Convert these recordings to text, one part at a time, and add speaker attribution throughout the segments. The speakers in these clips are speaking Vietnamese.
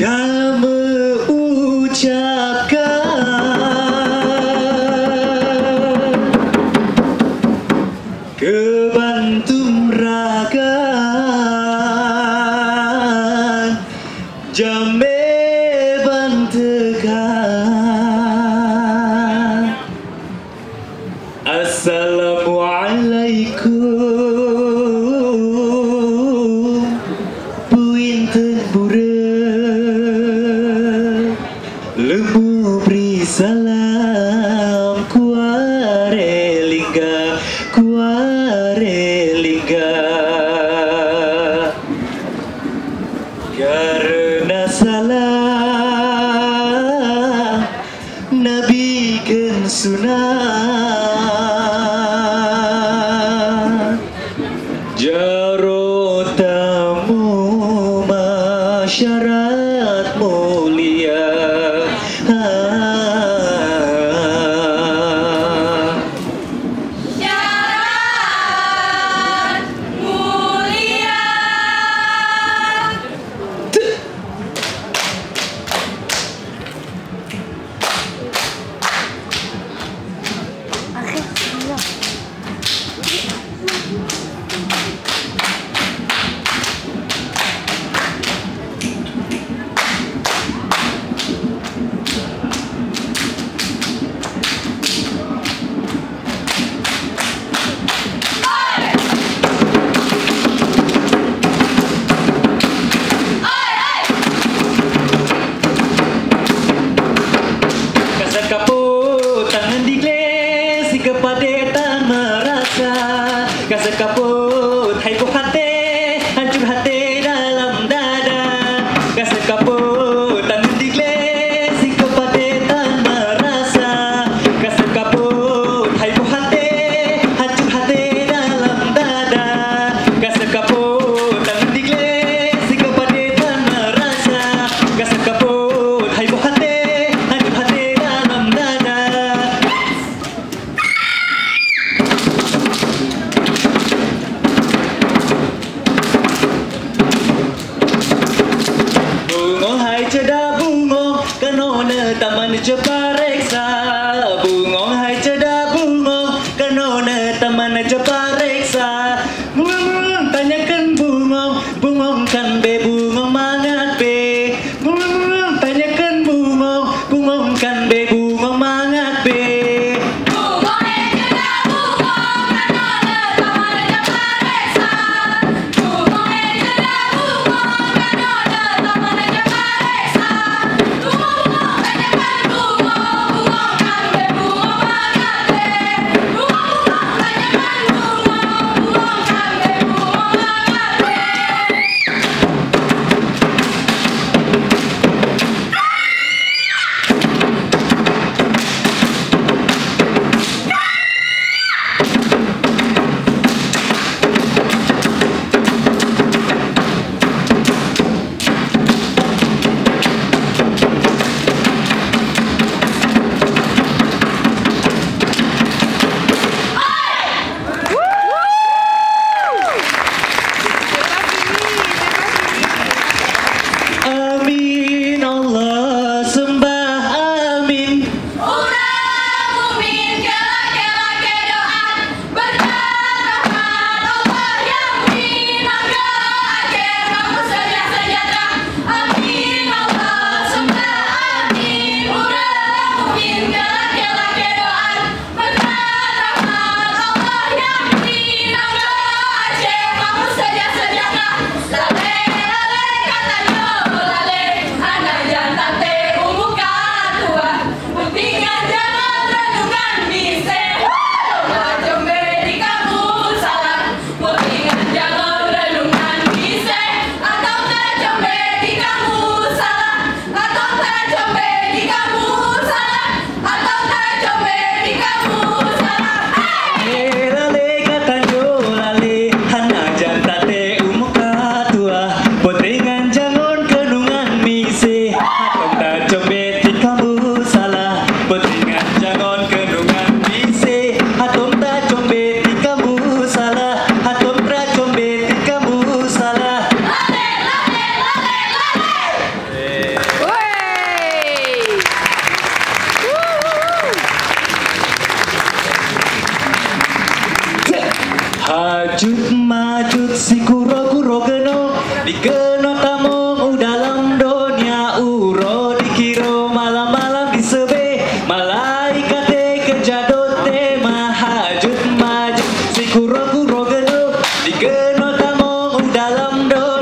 Speaker 1: kamu ucapkan kebantum rakan jame bantekan Assalamualaikum. syarat. कौन दमन जो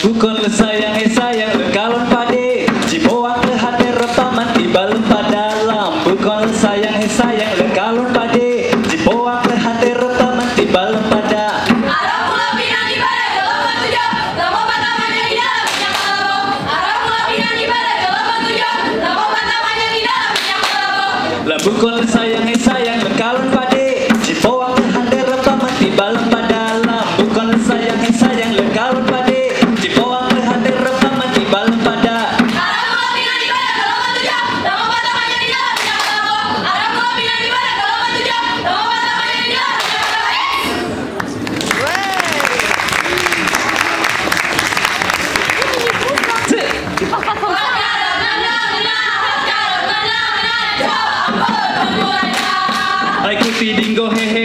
Speaker 1: Bukan saya dos ejes